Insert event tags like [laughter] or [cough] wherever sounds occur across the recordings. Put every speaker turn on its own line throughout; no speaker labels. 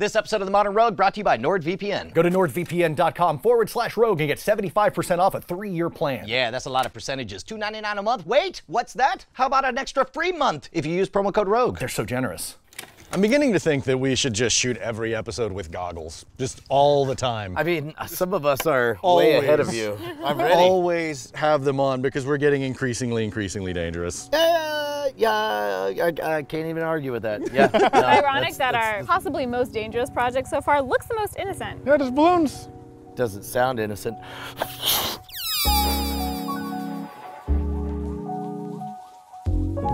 This episode of The Modern Rogue brought to you by NordVPN.
Go to nordvpn.com forward slash rogue and get 75% off a three year plan.
Yeah, that's a lot of percentages. $2.99 a month. Wait, what's that? How about an extra free month if you use promo code ROGUE?
They're so generous.
I'm beginning to think that we should just shoot every episode with goggles, just all the time.
I mean, some of us are way ahead of you. I'm ready.
Always have them on because we're getting increasingly, increasingly dangerous.
Uh, yeah, I, I can't even argue with that. Yeah. [laughs] no,
Ironic
that's-
that
that's-
our possibly most dangerous project so far looks the most innocent.
Yeah, just balloons.
doesn't sound innocent. [laughs]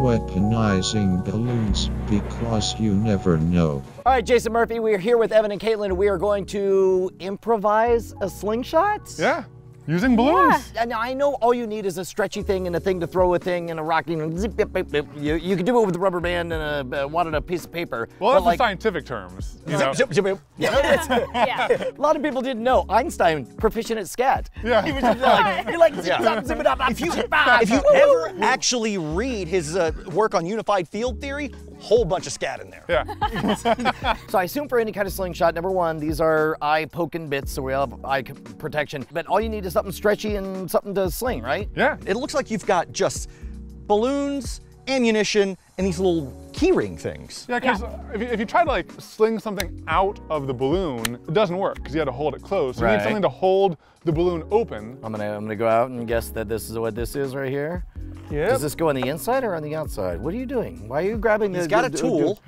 Weaponizing balloons because you never know.
All right, Jason Murphy, we are here with Evan and Katelyn. We are going to improvise a slingshot.
Yeah, using balloons. Yeah.
And I know all you need is a stretchy thing and a thing to throw a thing and a rocking. and Zip, zip, zip, zip. You, you can do it with a rubber band and a, uh, wanted a piece of paper.
Well, that's
like,
the scientific terms. You know?
Zip, zip, zip. [laughs]
Yeah. [laughs]
a lot of people didn't know Einstein proficient at scat.
Yeah.
He was just like, [laughs] you're like zip, zap, zip, it up,
If you,
zip,
if you
zip,
ever actually read his uh, work on unified field theory, whole bunch of scat in there.
Yeah. [laughs]
So I assume for any kind of slingshot, number one, these are eye poking bits, so we have eye protection. But all you need is something stretchy and something to sling, right?
Yeah.
It looks like you've got just balloons, ammunition, and these little keyring things.
Yeah, because if, you, if you try to like sling something out of the balloon, it doesn't work because you had to hold it closed. So you need something to hold the balloon open.
I'm gonna I'm gonna go out and guess that this is what this is right here.
Yeah.
Does this go on the inside or on the outside? What are you doing? Why are you grabbing this?
He's got a
the- the-
tool.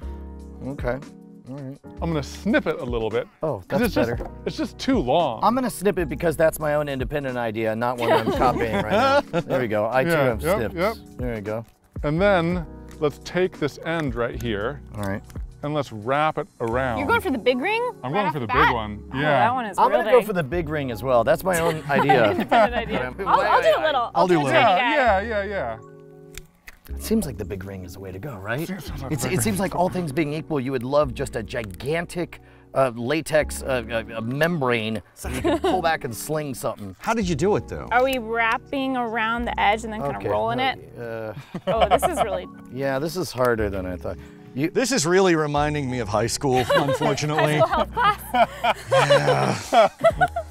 Okay. All right.
I'm gonna snip it a little bit.
Oh, that's
it's just,
better.
It's just too long.
I'm gonna snip it because that's my own independent idea, not one I'm [laughs] copying right now. There we go. I too
Yeah,
have
yep,
snips.
yep.
There you go.
and then let's take this end right here
All right.
And let's wrap it around.
You're going for the big ring?
I'm
right
going for the
bat?
big one.
Oh,
Yeah.
that one is
I'm gonna go for the big ring as well. That's my own [laughs] idea.
Independent idea. I'll, I'll do a little.
I'll do
a
a little.
Yeah, yeah, yeah, yeah.
It seems like the big ring is the way to go, right?
Seems like
It's, it
big
seems like all things being equal, you would love just a gigantic uh, latex uh, uh, membrane [laughs] so you can pull back and sling something.
How did you do it though?
Are we wrapping around the edge and then kind
Okay,
of rolling it?
Uh,
Oh, this is really. [laughs]
yeah, this is harder than I thought. You,
This is really reminding me of high school, [laughs] unfortunately.
Health class.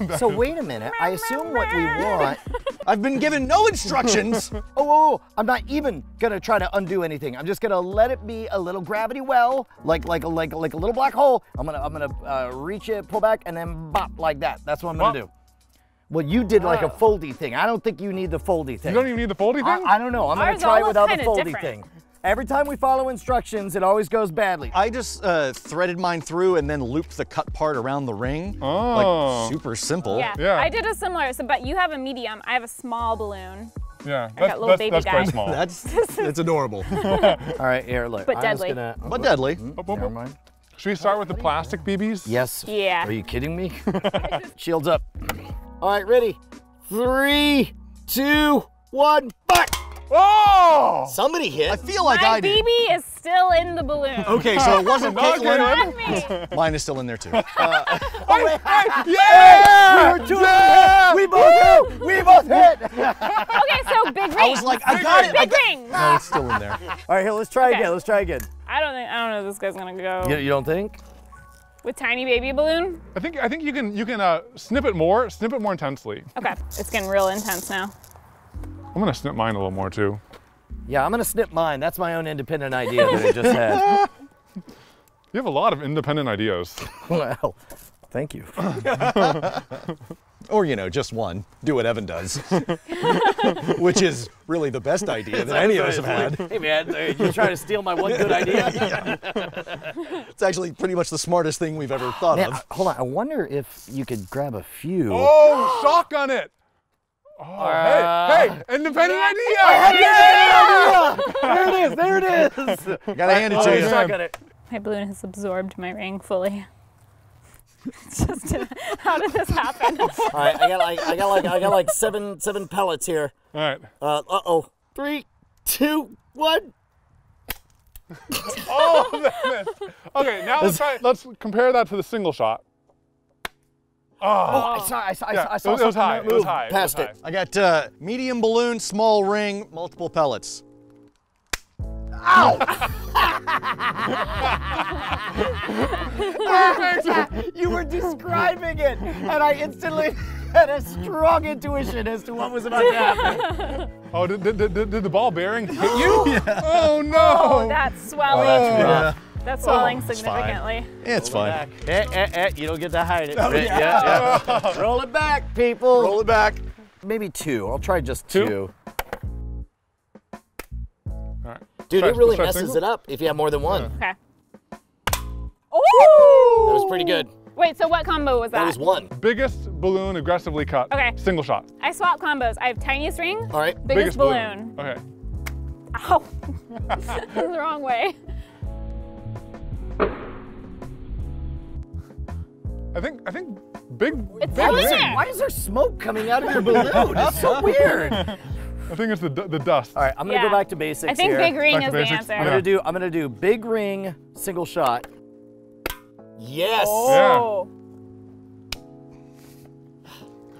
[laughs]
so wait a minute. I assume what we [laughs] want.
I've been given no instructions.
Oh, oh, oh, I'm not even gonna try to undo anything. I'm just gonna let it be a little gravity well, like like a like like a little black hole. I'm gonna I'm gonna uh, reach it, pull back, and then bop like that. That's what I'm gonna
Bop.
do. Well, you did like a foldy thing. I don't think you need the foldy thing.
You don't even need the foldy thing?
I don't know. I'm gonna try it without the foldy
different.
thing. Every time we follow instructions, it always goes badly.
I just uh, threaded mine through and then looped the cut part around the ring.
Oh.
Like super simple.
Yeah.
Yeah.
I did a similar. So, but you have a medium. I have a small balloon.
yeah, I
got
that's,
little
that's,
baby
that's quite small. [laughs]
That's [laughs] that's adorable. [laughs]
All right, here, look.
But
I'm just
deadly.
gonna-
but deadly.
Oh, oh,
Never
oh.
mind.
Should we start with the plastic BBs?
Yes.
Yeah.
Are you kidding me? Shields up. All right, ready? Three, two, one, back.
Oh!
Somebody hit.
I feel like
My
I did.
BB is still in the balloon.
Okay, so it wasn't
Not
Katelyn.
Not.
Mine is still in there too. [laughs]
oh [laughs] Yeah!
We were two We both hit. We both hit.
Okay, so big ring.
I was like, I got it.
Big
got
ring.
No, it's still in there. [laughs]
All right, here, let's try
Okay.
again. Let's try again.
I don't think I don't know if this guy's gonna go
You, you don't think?
with tiny baby balloon.
I think I think you can you can uh, snip it more, snip it more intensely.
Okay, it's getting real intense now.
I'm gonna snip mine a little more too.
Yeah, I'm gonna snip mine. That's my own independent idea that I just had. [laughs]
You have a lot of independent ideas.
well, thank you.
Or you know, just one. Do what Evan does, [laughs] which is really the best idea that any of us have had.
Hey man, you're trying to steal my one good idea? [laughs]
It's actually pretty much the smartest thing we've ever thought
Man,
of.
I- hold on. I wonder if you could grab a few.
Oh, shotgun it! Oh,
Uh,
hey, hey, independent idea!
There it is. There it is. [laughs]
Gotta hand it
Oh,
to
he's
you.
not gonna-
My balloon has absorbed my ring fully. [laughs] It's just [laughs] how did this happen?
All right, I got like I got like I got like seven seven pellets here.
All right.
Uh oh. Three, two, one.
Oh, that missed. Okay, now let's try. Let's compare that to the single shot.
Oh, I saw I saw, I
Yeah,
saw, I saw
it was- it was high,
that
it was
moved
high, it was
past
high.
it.
I got uh, medium balloon, small ring, multiple pellets. Ow! [laughs]
you were describing it, and I instantly [laughs] had a strong intuition as to what was about to happen.
Oh, did, did, did, did the ball bearing hit you? [laughs] Oh no!
Oh, that's swelling.
that's Yeah,
That's swelling
it's fine.
significantly.
it's fine.
Eh, eh, eh, you don't get to hide it. Eh, yeah, yeah. [laughs] Roll it back, people.
Roll it back.
Maybe two. I'll try just
Two?
two.
All right.
Dude,
Try-
it really messes
single?
it up if you have more than one.
Okay.
That was pretty good.
Wait, so what combo was that?
That was one.
Biggest balloon aggressively cut.
Okay.
Single shot.
I swap combos. I have tiniest ring,
All right.
biggest, balloon.
Okay.
Ow. [laughs] That's the wrong way.
I think I think big.
It's
big
still in
ring.
there.
Why is there smoke coming out of your balloon? It's so [laughs] weird.
I think it's the the dust.
All right, I'm gonna
Yeah.
go back to basics
I think
here.
big ring
Back
is the answer.
I'm
Yeah.
gonna do. I'm gonna do big ring, single shot. Yes.
Oh.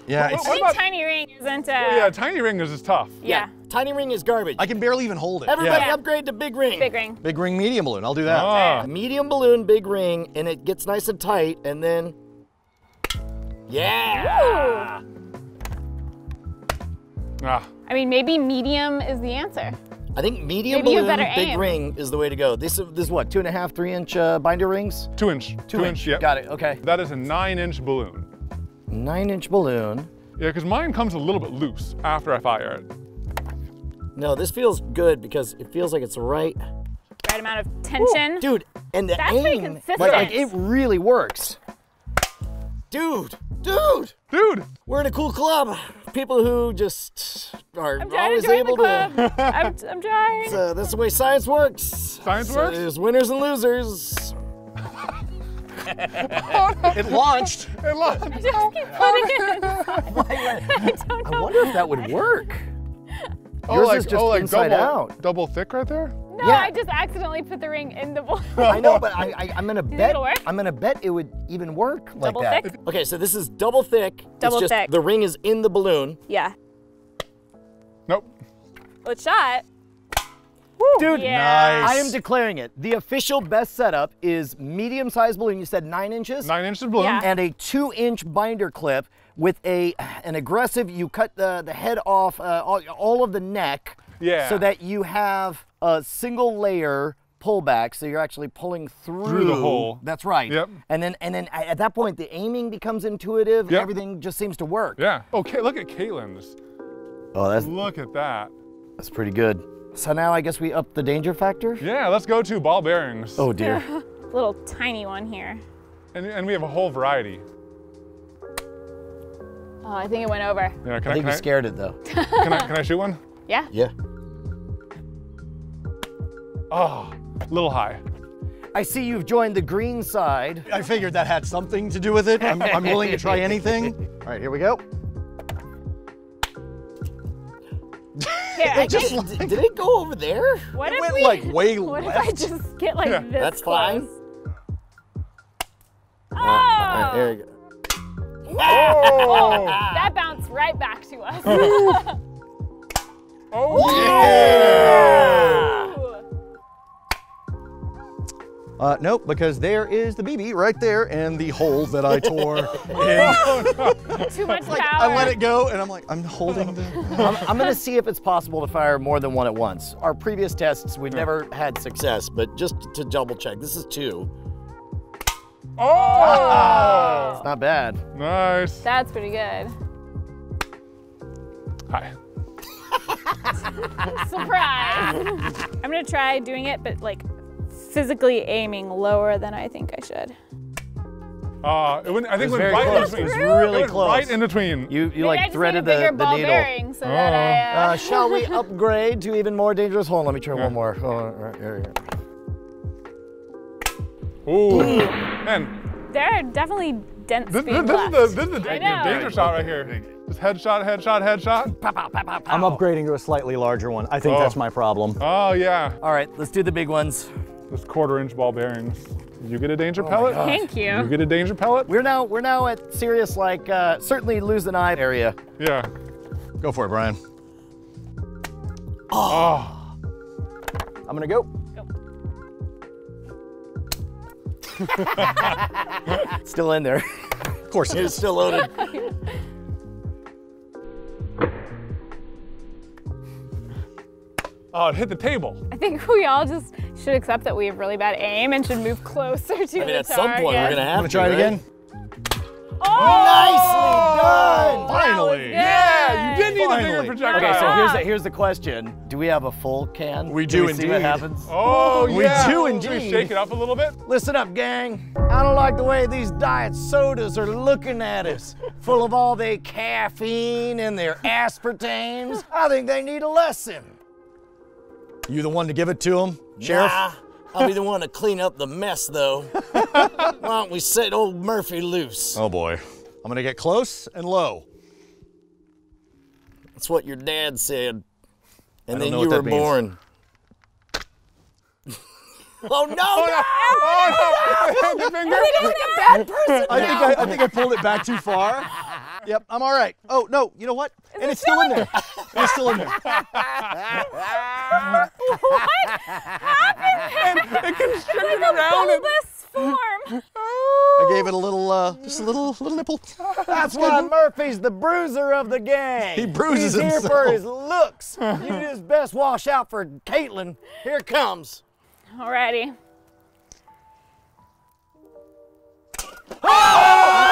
Yeah,
What-
it's,
I think
about-
tiny ring isn't. Uh,
yeah, tiny ring is just tough.
yeah.
Tiny ring is garbage.
I can barely even hold it.
Everybody
Yeah.
upgrade to big ring.
Big ring.
Big ring, medium balloon. I'll do that.
Ah.
Medium balloon, big ring, and it gets nice and tight, and then. Yeah.
Ah.
I mean, maybe medium is the answer.
I think medium
Maybe
balloon, big
aim.
ring is the way to go. This is this is what two and a half, three inch uh, binder rings.
Two inch. Two, inch. Yeah,
Got it. Okay.
That is a nine inch balloon.
Nine inch balloon.
Yeah, because mine comes a little bit loose after I fire it.
No, this feels good because it feels like it's right.
Right amount of tension.
Dude, and the
That's
aim,
consistent.
like, like it really works. Dude, dude,
Dude,
we're in a cool club. People who just are
I'm trying
always
to join
able
the club. [laughs] I'm, I'm trying.
So Uh, that's the way science works.
Science
So
works?
There's winners and losers. [laughs]
It launched.
hey, look.
Just keep putting it inside. [laughs] I don't
I wonder if that would work.
Oh,
Yours
like,
is just
oh, like
inside
double,
out.
double thick right there?
No,
Yeah.
I just accidentally put the ring in the balloon. [laughs]
I know, but I, I, I'm gonna bet.
it'll work?
I'm gonna bet it would even work like
Double
that.
thick?
Okay, so this is double thick.
Double
it's just
thick.
The ring is in the balloon.
Yeah.
Nope.
Well, it's shot.
Dude,
Yeah.
I am declaring it. The official best setup is medium-sized balloon. You said nine inches,
Nine inches balloon.
Yeah.
and a two-inch binder clip with a an aggressive. You cut the the head off, uh, all, all of the neck,
Yeah.
so that you have a single layer pullback. So you're actually pulling through,
the hole.
That's right.
Yep.
And then and then at that point, the aiming becomes intuitive.
Yep.
Everything just seems to work.
Yeah. Okay, look at Katelyn's.
Oh, that's
Look at that.
that's pretty good. So now I guess we up the danger factor.
Yeah, let's go to ball bearings.
Oh dear. [laughs]
Little tiny one here.
And, and we have a whole variety.
Oh, I think it went over.
Yeah, can
I
I,
think
can,
you
I,
scared it though.
can, I, can I shoot one? [laughs]
Yeah.
yeah.
Oh, a little high.
I see you've joined the green side.
I figured that had something to do with it. I'm, I'm willing to try anything. [laughs] All right, here we go.
Here, I
Just,
think,
did it go over there?
what
It
if
went
we,
like way
what if. I just get like
Yeah.
this
That's fine.
close?
Uh,
Oh,
there you go.
Oh!
that bounced right back to us. [laughs] [laughs]
Uh, nope, because there is the BB right there and the hole that I tore. in. [laughs]
Too much [laughs] power.
I let it go and I'm like, I'm holding the. [laughs]
I'm, I'm gonna see if it's possible to fire more than one at once. Our previous tests, we've never had success, but just to double check, this is two.
Oh!
It's not bad.
Nice.
That's pretty good.
Hi.
Surprise! I'm gonna try doing it, but like physically aiming lower than I think I should.
Uh, it went, I think it went
very
right
close.
in between.
It was really
It went
close.
Right in between.
You you like threaded
need a bigger
the, the
ball
needle.
bearing so that I. Uh,
Uh, shall we [laughs] upgrade to even more dangerous? Hold on, let me try one more. Hold on, right, here, here.
Ooh. Man,
there are definitely dents
this, this, this, is the, this is the
I
da-
know.
danger shot right here. Just headshot, headshot, headshot.
I'm upgrading to a slightly larger one. I think
Oh.
that's my problem.
Oh, yeah.
All right, let's do the big ones.
This quarter inch ball bearings. You get a danger
Oh
pellet?
Thank you.
You get a danger pellet?
We're now we're now at serious like uh, certainly lose an eye area.
Yeah.
Go for it, Brian.
Oh.
I'm
I'm gonna go. [laughs]
Still in there.
Of course
It's still loaded. [laughs]
Oh, it hit the table.
I think we all just should accept that we have really bad aim and should move closer to
I mean,
the
at some point we're gonna have to
to try it
right?
again?
Oh!
Nicely done.
Finally.
Yeah, you did need a bigger projectile.
Okay, so
ah!
here's the, here's the question. Do we have a full can?
We
Can
do
we see what happens?
Oh, oh,
We
yeah.
do
Should we shake it up a little bit?
Listen up, gang. I don't like the way these diet sodas are looking at us, [laughs] full of all their caffeine and their aspartames. I think they need a lesson.
You the one to give it to him, Sheriff?
Nah, I'll be the one to clean up the mess, though. [laughs] Why don't we set old Murphy loose?
Oh boy. I'm gonna get close and low.
That's what your dad said. And then you were
means.
born. [laughs] Oh, oh no! no!
Oh, no. [laughs] the finger.
I think I, I think I pulled it back too far. Yep, I'm all right. Oh no, you know what? and it's still in there. And it's still in there. what happened?
It constricted around it.
Bulbous form.
I gave it a little, uh, just a little, little nipple.
That's why Murphy's the bruiser of the gang.
He bruises
He's here for his looks. you just best wash out for Katelyn. Here it comes.
Alrighty.
Oh,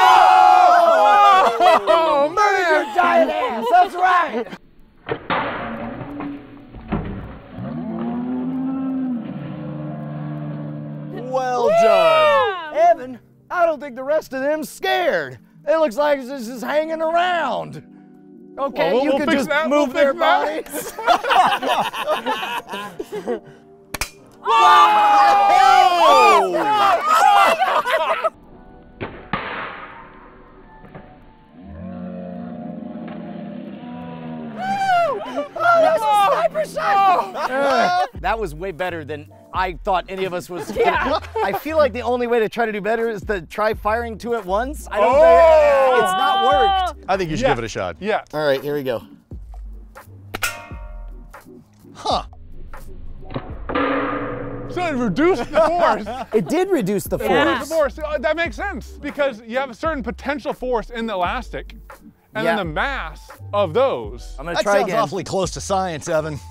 Oh, [laughs] man!
Your giant ass! That's right!
Well yeah. done!
Evan, I don't think the rest of them's scared. It looks like it's just hanging around. Okay,
well, we'll,
you
we'll
can just
that.
move we'll their
bodies. [laughs] [laughs] wow!
Oh. [laughs] that was way better than I thought any of us was. [laughs]
yeah.
I feel like the only way to try to do better is to try firing two at once. I don't
oh.
think it's not oh! worked.
I think you should
yeah.
give it a shot.
Yeah.
All right, here we go.
Huh.
So it reduced the force. [laughs]
it did reduce the force.
It reduced
the force. Uh, that makes sense because you have a certain potential force in the elastic and
Yeah.
then the mass of those.
I'm gonna
That
try
sounds
again.
awfully close to science, Evan. [laughs]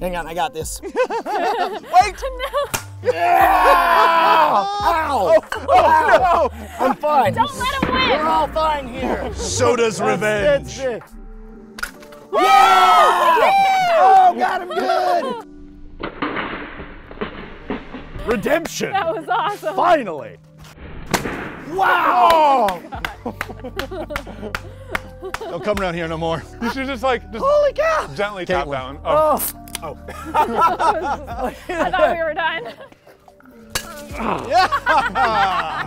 Hang on, I got this. [laughs]
Wait. [laughs]
Ow! Oh, oh no! I'm fine.
Don't let him win.
We're all fine here.
So does revenge.
That's it. Yeah! Oh, got him good.
Redemption.
That was awesome.
Finally.
Oh,
Don't come around here no more.
you should just like just
Holy cow!
gently tap
Katelyn.
down. Oh,
Oh, oh.
I thought we were done. [laughs] Yeah.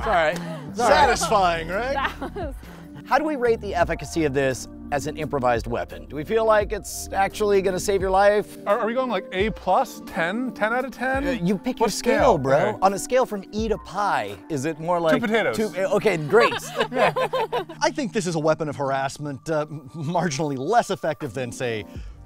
all right.
Satisfying, right?
How do we rate the efficacy of this as an improvised weapon? Do we feel like it's actually gonna save your life?
are, are we going like A plus, 10, 10 out of 10?
Uh, You pick your
What
scale, bro.
Okay.
On a scale from E to pi, is it more like Two
potatoes.
okay, great. [laughs]
I think this is a weapon of harassment, uh, marginally less effective than, say, a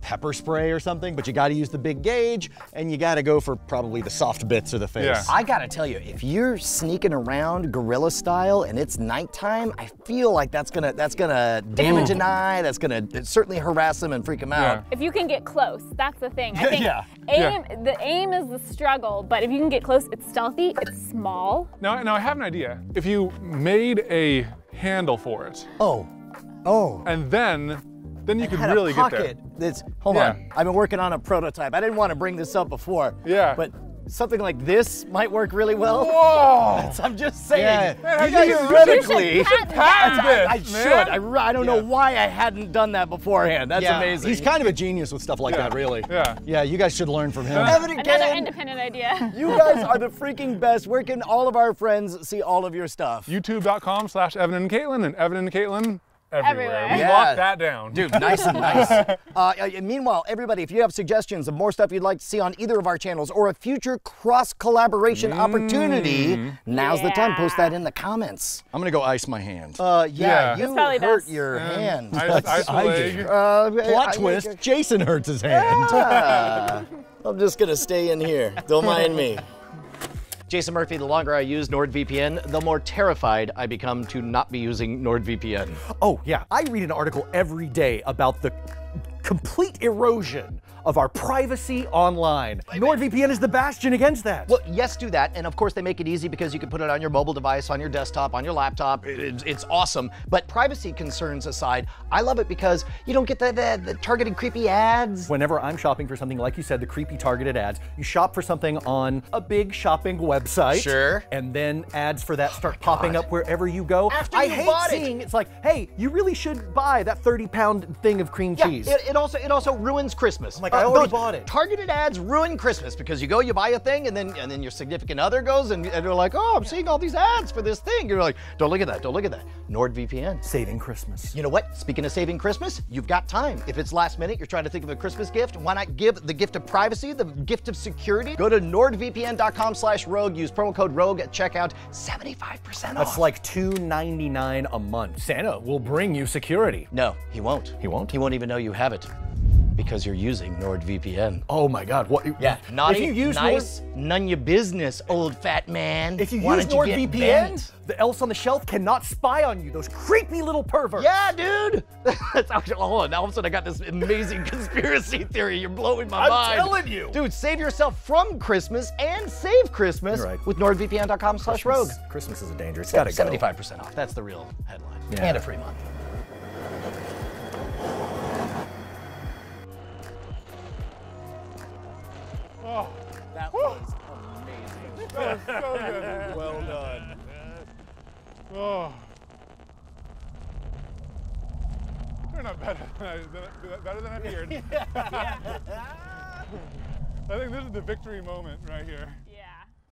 pepper spray or something, but you gotta use the big gauge and you gotta go for probably the soft bits of the face.
Yeah.
I gotta tell you, if you're sneaking around guerrilla style and it's nighttime, I feel like that's gonna that's gonna damage an eye. That's gonna certainly harass them and freak them out.
If you can get close, that's the thing. I think
Yeah.
aim the aim is the struggle, but if you can get close, it's stealthy, it's small.
Now, now I have an idea. If you made a handle for it,
Oh, oh.
and then then you could really
a
get
pocket that's hold
Yeah.
on. I've been working on a prototype. I didn't want to bring this up before.
Yeah.
But something like this might work really well.
there. Whoa! [laughs]
I'm just saying.
Yeah.
Man,
You
how you-
theoretically,
You should patent
patent this.
I
man.
should. I, I don't know why I hadn't done that beforehand. That's
Yeah,
amazing.
He's kind of a genius with stuff like
Yeah.
that, really.
Yeah.
Yeah, you guys should learn from him.
Evan and
Another
Ken,
independent idea. [laughs]
you guys are the freaking best. Where can all of our friends see all of your stuff?
YouTube.com slash Evan and Katelyn and Evan and Katelyn everywhere.
Everywhere.
We
Yeah.
locked that down.
Dude, nice and nice. [laughs] Uh, uh, meanwhile, everybody, if you have suggestions of more stuff you'd like to see on either of our channels or a future cross collaboration opportunity, now's the time. Post that in the comments.
I'm gonna go ice my hand.
Uh, yeah,
Yeah.
you
That's probably
hurt
best.
your hand.
Ice, ice
I did.
Uh,
Plot
I-
twist: Jason hurts his hand. [laughs]
I'm just gonna stay in here. Don't mind me. Jason Murphy, the longer I use NordVPN, the more terrified I become to not be using NordVPN.
Oh, yeah. I read an article every day about the complete erosion of our privacy online. NordVPN is the bastion against that.
Well, yes, do that. And of course, they make it easy because you can put it on your mobile device, on your desktop, on your laptop. It- it's, it's awesome. But privacy concerns aside, I love it because you don't get the, the, the targeted creepy ads.
Whenever I'm shopping for something, like you said, the creepy targeted ads, you shop for something on a big shopping website.
Sure.
And then ads for that oh start popping up wherever you go.
After
I
you
hate
bought it.
seeing it's like, hey, you really should buy that 30 pound thing of cream
Yeah,
cheese.
it, it also it also ruins Christmas.
Oh like, I uh, already
those
bought it.
Targeted ads ruin Christmas because you go, you buy a thing, and then and then your significant other goes and, and they're like, oh, I'm seeing all these ads for this thing. You're like, don't look at that, don't look at that. NordVPN.
Saving Christmas.
You know what? Speaking of saving Christmas, you've got time. If it's last minute, you're trying to think of a Christmas gift, why not give the gift of privacy, the gift of security? Go to nordvpn.com slash rogue, use promo code rogue at checkout, 75% off.
That's like $2.99 a month. Santa will bring you security.
No, he won't.
He won't?
He won't even know you have it because you're using NordVPN.
Oh my God! What?
Yeah, naughty,
If you use
nice, none your business, old fat man.
If you
Why
use
don't you get
NordVPN, the elves on the shelf cannot spy on you. Those creepy little perverts.
Yeah, dude. [laughs] That's actually, hold on. Now all of a sudden I got this amazing [laughs] conspiracy theory. You're blowing my mind.
I'm telling you.
Dude, save yourself from Christmas and save Christmas
right.
with nordvpn.com slash rogue.
Christmas is a danger. It's gotta go.
75% off. That's the real headline.
Yeah.
And a free month.
So good.
well done.
Oh. They're not better than I, than, better than I feared. [laughs] [laughs] I think this is the victory moment right here.